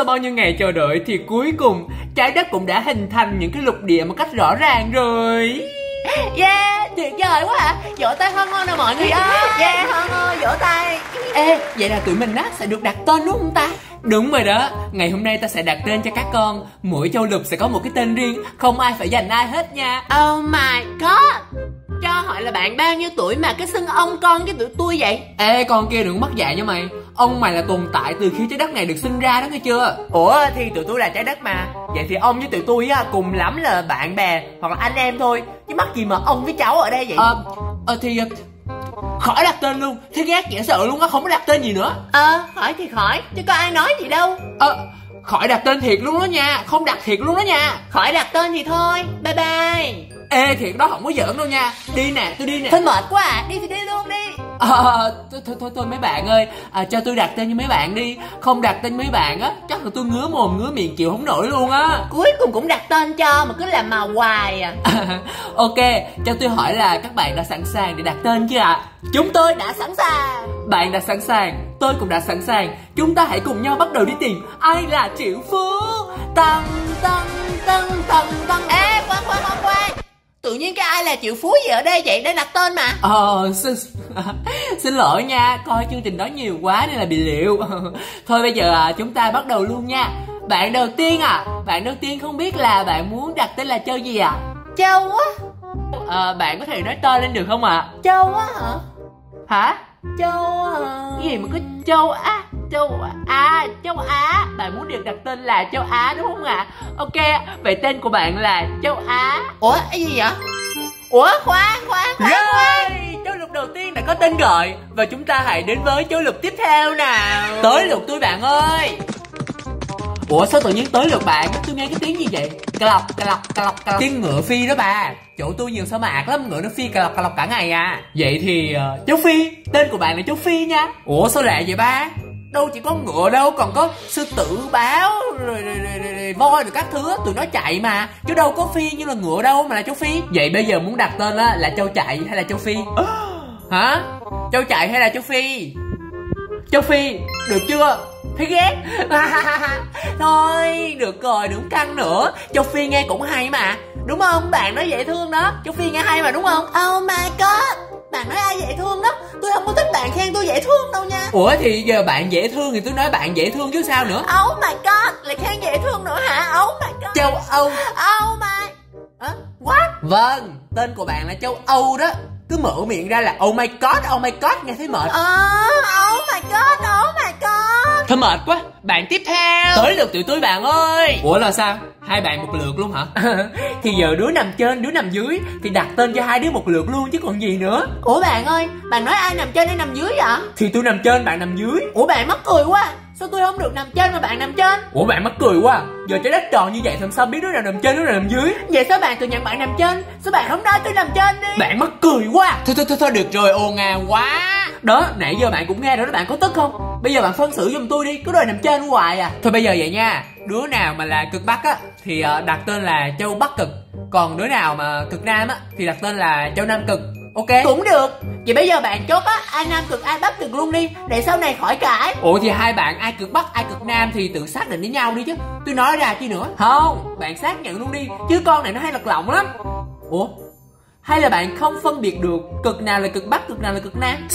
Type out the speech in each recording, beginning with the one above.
sau bao nhiêu ngày chờ đợi thì cuối cùng trái đất cũng đã hình thành những cái lục địa một cách rõ ràng rồi. Yeah, tuyệt vời quá hả? Vỗ tay hoan hô nào mọi người ơi. Yeah, hoan hô, vỗ tay. Ê, vậy là tụi mình á sẽ được đặt tên đúng không ta? Đúng rồi đó, ngày hôm nay ta sẽ đặt tên cho các con Mỗi châu lục sẽ có một cái tên riêng Không ai phải dành ai hết nha Oh my god Cho hỏi là bạn bao nhiêu tuổi mà cái xưng ông con cái tuổi tôi vậy Ê con kia đừng mất dạy nha mày Ông mày là tồn tại từ khi trái đất này được sinh ra đó nghe chưa? Ủa thì tụi tôi là trái đất mà. Vậy thì ông với tụi tôi á cùng lắm là bạn bè hoặc là anh em thôi. Chứ mắc gì mà ông với cháu ở đây vậy? Ờ, à, thì khỏi đặt tên luôn. Thế ghét dễ sợ luôn á không có đặt tên gì nữa. Ờ à, khỏi thì khỏi chứ có ai nói gì đâu. Ờ à, khỏi đặt tên thiệt luôn đó nha. Không đặt thiệt luôn đó nha. Khỏi đặt tên thì thôi. Bye bye. Ê thiệt đó không có giỡn đâu nha. Đi nè tôi đi nè. Thôi mệt quá à. Đi thì đi luôn đi. ờ à, thôi, thôi thôi thôi mấy bạn ơi. À, cho tôi đặt tên cho mấy bạn đi. Không đặt tên mấy bạn á chắc là tôi ngứa mồm ngứa miệng chịu không nổi luôn á. Cuối cùng cũng đặt tên cho mà cứ làm mà hoài à. Ok cho tôi hỏi là các bạn đã sẵn sàng để đặt tên chưa ạ? À? chúng tôi đã sẵn sàng. Bạn đã sẵn sàng tôi cũng đã sẵn sàng. Chúng ta hãy cùng nhau bắt đầu đi tìm ai là triệu phú. Tăng tăng tăng tăng tăng ê khoan khoan khoan khoan tự nhiên cái ai là triệu phú gì ở đây vậy? Đây đặt tên mà. Ờ xin xin lỗi nha coi chương trình đó nhiều quá nên là bị liệu. Thôi bây giờ à, chúng ta bắt đầu luôn nha. Bạn đầu tiên à bạn đầu tiên không biết là bạn muốn đặt tên là châu gì à? Châu á. À, bạn có thể nói to lên được không ạ? À? châu á hả? Hả? Châu à... cái gì mà có châu á? Châu á châu á. Bạn muốn được đặt tên là châu á đúng không ạ? À? ok vậy tên của bạn là châu á. Ủa cái gì vậy? Ủa khoan khoan khoan khoan. Lục đầu tiên đã có tên gọi và chúng ta hãy đến với châu lục tiếp theo nào. Tới lượt tôi bạn ơi. Ủa sao tự nhiên tới lượt bạn Tôi nghe cái tiếng gì vậy? Cà lọc cà lọc cà lọc cà lọc. Tiếng ngựa phi đó bà. Chỗ tôi nhiều sa mạc lắm Ngựa nó phi cà lọc cà lọc cả ngày à. Vậy thì uh, cháu Phi Tên của bạn là cháu Phi nha. Ủa sao lạ vậy ba? Đâu chỉ có ngựa đâu còn có sư tử báo rồi, rồi, rồi, rồi, rồi voi rồi các thứ tụi nó chạy mà. Chứ đâu có phi như là ngựa đâu mà là châu phi. Vậy bây giờ muốn đặt tên á là châu chạy hay là châu phi hả? Châu chạy hay là châu phi? Châu phi được chưa? Thấy ghét. Thôi được rồi đừng căng nữa. Châu phi nghe cũng hay mà. Đúng không? Bạn nói dễ thương đó. Châu phi nghe hay mà đúng không? Oh my god. Bạn nói ai dễ thương đó? Tôi không có thích bạn khen tôi dễ thương đâu nha. Ủa thì giờ bạn dễ thương thì tôi nói bạn dễ thương chứ sao nữa? Oh my god. Lại khen dễ thương nữa hả? Oh my god. Châu âu. Oh my à, what? Vâng tên của bạn là châu âu đó cứ mở miệng ra là oh my god oh my god nghe thấy mệt. Uh, oh my god oh my god. Thôi mệt quá bạn tiếp theo. Tới lượt tụi tôi bạn ơi. Ủa là sao? Hai bạn một lượt luôn hả? Thì giờ đứa nằm trên đứa nằm dưới thì đặt tên cho hai đứa một lượt luôn chứ còn gì nữa. Ủa bạn ơi bạn nói ai nằm trên hay nằm dưới vậy? Thì tôi nằm trên bạn nằm dưới. Ủa bạn mắc cười quá sao tôi không được nằm trên mà bạn nằm trên? Ủa bạn mắc cười quá giờ trái đất tròn như vậy làm sao biết đứa nào nằm trên đứa nào nằm dưới? Vậy sao bạn tự nhận bạn nằm trên? Sao bạn không nói tôi nằm trên đi? Bạn mắc cười quá thôi thôi thôi, thôi được rồi ồn ào quá. Đó nãy giờ bạn cũng nghe rồi đó bạn có tức không? Bây giờ bạn phân xử giùm tôi đi cứ đòi nằm trên hoài à. Thôi bây giờ vậy nha. Đứa nào mà là cực bắc á thì ờ, đặt tên là châu bắc cực. Còn đứa nào mà cực nam á thì đặt tên là châu nam cực ok. Cũng được. Vậy bây giờ bạn chốt á ai nam cực ai bắc cực luôn đi để sau này khỏi cãi. Ủa thì hai bạn ai cực bắc ai cực nam thì tự xác định với nhau đi chứ. Tôi nói ra chi nữa. Không bạn xác nhận luôn đi chứ con này nó hay lật lọng lắm. Ủa? Hay là bạn không phân biệt được cực nào là cực bắc cực nào là cực nam?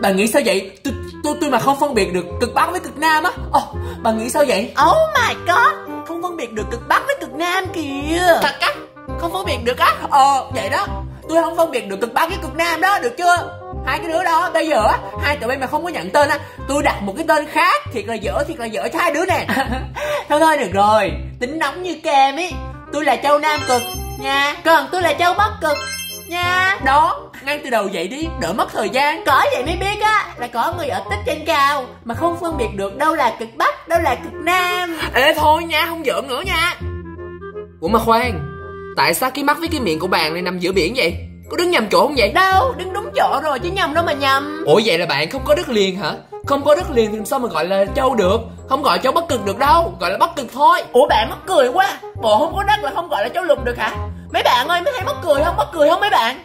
Bạn nghĩ sao vậy? Tôi tôi tôi mà không phân biệt được cực bắc với cực nam á. Ồ oh, bạn nghĩ sao vậy? Oh my god! Không phân biệt được cực bắc với cực nam kìa. Thật á? Không phân biệt được á? Ờ vậy đó tôi không phân biệt được cực bắc với cực nam đó được chưa? Hai cái đứa đó bây giờ á hai tụi bay mà không có nhận tên á tôi đặt một cái tên khác thiệt là dở thiệt là dở cho hai đứa nè. Thôi thôi được rồi. Tính nóng như kem ý. Tôi là châu nam cực. Nha. Còn tôi là châu bắc cực. Nha. Đó ngay từ đầu vậy đi đỡ mất thời gian. Có vậy mới biết á là có người ở tích trên cao mà không phân biệt được đâu là cực bắc đâu là cực nam. Ê thôi nha không giỡn nữa nha. Ủa mà khoan tại sao cái mắt với cái miệng của bạn lại nằm giữa biển vậy có đứng nhầm chỗ không vậy? Đâu đứng đúng chỗ rồi chứ nhầm đâu mà nhầm. Ủa vậy là bạn không có đất liền hả? Không có đất liền thì sao mà gọi là châu được? Không gọi châu bắc cực được đâu gọi là bắc cực thôi. Ủa bạn mắc cười quá. Bộ không có đất là không gọi là châu lục được hả? Mấy bạn ơi mấy thấy mắc cười không? Mắc cười không mấy bạn?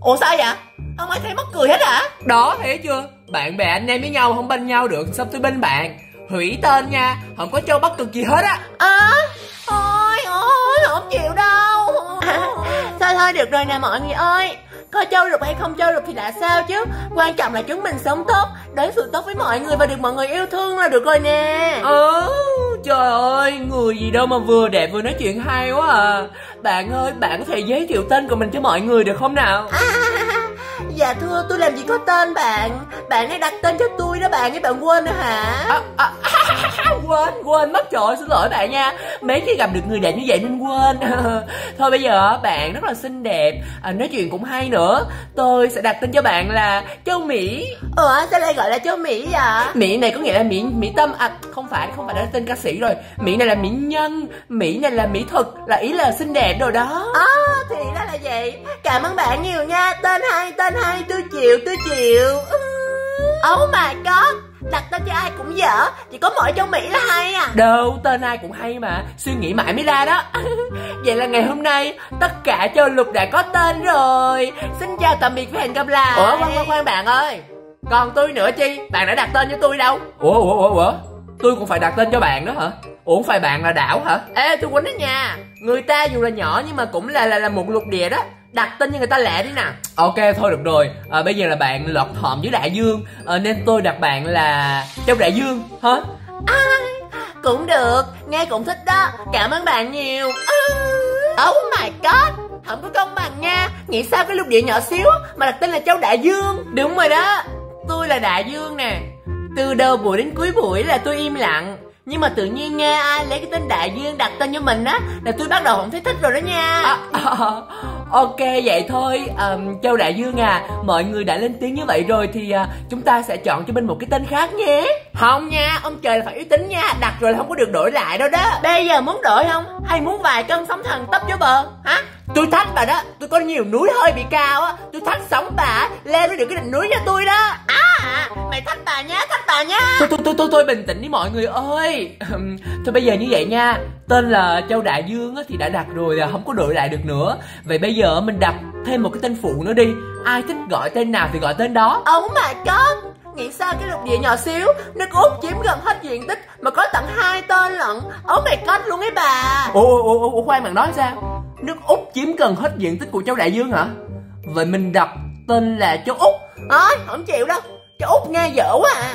Ủa sao vậy? Không ai thấy mắc cười hết hả? Đó thấy chưa? Bạn bè anh em với nhau không bên nhau được Sao tôi bên bạn? Hủy tên nha Không có châu bắt cực gì hết á. À Thôi được rồi nè mọi người ơi. Có châu lục hay không châu lục thì đã sao chứ? Quan trọng là chúng mình sống tốt Đối xử tốt với mọi người và được mọi người yêu thương là được rồi nè. Ờ Trời ơi Người gì đâu mà vừa đẹp vừa nói chuyện hay quá à. Bạn ơi bạn có thể giới thiệu tên của mình cho mọi người được không nào? À, Dạ thưa tôi làm gì có tên bạn? Bạn ấy đặt tên cho tôi đó bạn ấy bạn quên nữa hả? À, à, Quên quên mất trời xin lỗi bạn nha. Mấy khi gặp được người đẹp như vậy nên quên. Thôi bây giờ bạn rất là xinh đẹp. À, Nói chuyện cũng hay nữa. Tôi sẽ đặt tên cho bạn là Châu Mỹ. Ủa sao lại gọi là Châu Mỹ vậy? Mỹ này có nghĩa là Mỹ Mỹ Tâm. À không phải không phải là tên ca sĩ rồi. Mỹ này là Mỹ Nhân Mỹ này là Mỹ Thực Là ý là xinh đẹp rồi đó. À thì ra là vậy. Cảm ơn bạn nhiều nha. Tên hay tên hay tôi chịu tôi chịu. Oh my god đặt tên cho ai cũng dở chỉ có mỗi châu mỹ là hay à. Đâu tên ai cũng hay mà suy nghĩ mãi mới ra đó. Vậy là ngày hôm nay tất cả châu lục đã có tên rồi. Xin chào tạm biệt và hẹn gặp lại. Ủa khoan khoan khoan bạn ơi. Còn tôi nữa chi? Bạn đã đặt tên cho tôi đâu. Ủa ủa ủa ủa? Tôi cũng phải đặt tên cho bạn đó hả? Ủa phải bạn là đảo hả? Ê tôi quýnh đó nha. Người ta dù là nhỏ nhưng mà cũng là là là một lục địa đó đặt tên cho người ta lẹ đi nè ok thôi được rồi. À, bây giờ là bạn lọt thỏm với đại dương. À, nên tôi đặt bạn là châu đại dương hả? À, cũng được nghe cũng thích đó. Cảm ơn bạn nhiều. Oh my god không có công bằng nha. Nghĩ sao cái lục địa nhỏ xíu mà đặt tên là châu đại dương? Đúng rồi đó. Tôi là đại dương nè. Từ đầu buổi đến cuối buổi là tôi im lặng. Nhưng mà tự nhiên nghe ai lấy cái tên đại dương đặt tên cho mình á là tôi bắt đầu không thấy thích rồi đó nha. À, à, ok vậy thôi. Um, châu đại dương à mọi người đã lên tiếng như vậy rồi thì uh, chúng ta sẽ chọn cho mình một cái tên khác nhé. Không nha ông trời là phải uy tín nha. Đặt rồi là không có được đổi lại đâu đó. Bây giờ muốn đổi không? Hay muốn vài cân sóng thần tấp vô bờ hả? Tôi thách bà đó. Tôi có nhiều núi hơi bị cao á. Tôi thách sống bà leo lên được cái đỉnh núi cho tôi đó. À mày thách bà nhá thách bà nhá tôi tôi tôi tôi, tôi bình tĩnh đi mọi người ơi. Thôi bây giờ như vậy nha tên là châu đại dương á thì đã đặt rồi là không có đổi lại được nữa. Vậy bây giờ mình đặt thêm một cái tên phụ nữa đi. Ai thích gọi tên nào thì gọi tên đó. Oh my god! Nghĩ sao cái lục địa nhỏ xíu nước út chiếm gần hết diện tích mà có tận hai tên lận. Oh my god luôn ấy bà. Ủa ủa, ủa khoan bạn nói sao? Nước út chiếm gần hết diện tích của châu đại dương hả? Vậy mình đặt tên là châu út ơi à, không chịu đâu. Châu út nghe dở quá à.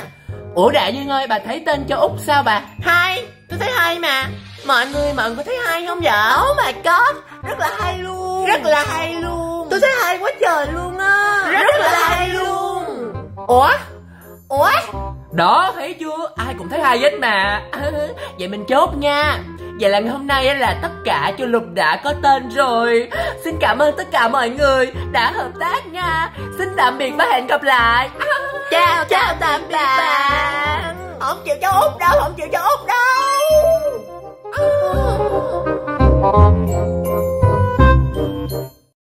Ủa đại dương ơi bà thấy tên châu út sao bà? Hay tôi thấy hay mà mọi người mọi người có thấy hay không vậy? Oh my god rất là hay luôn. Rất là hay luôn. Tôi thấy hay quá trời luôn á. Rất, rất là, là hay luôn. ủa? Ủa? Đó thấy chưa? Ai cũng thấy hay hết mà. Vậy mình chốt nha. Vậy là ngày hôm nay là tất cả cho Lục đã có tên rồi. Xin cảm ơn tất cả mọi người đã hợp tác nha. Xin tạm biệt và hẹn gặp lại. Chào chào tạm biệt bạn. Không chịu cho Út đâu, không chịu cho Út đâu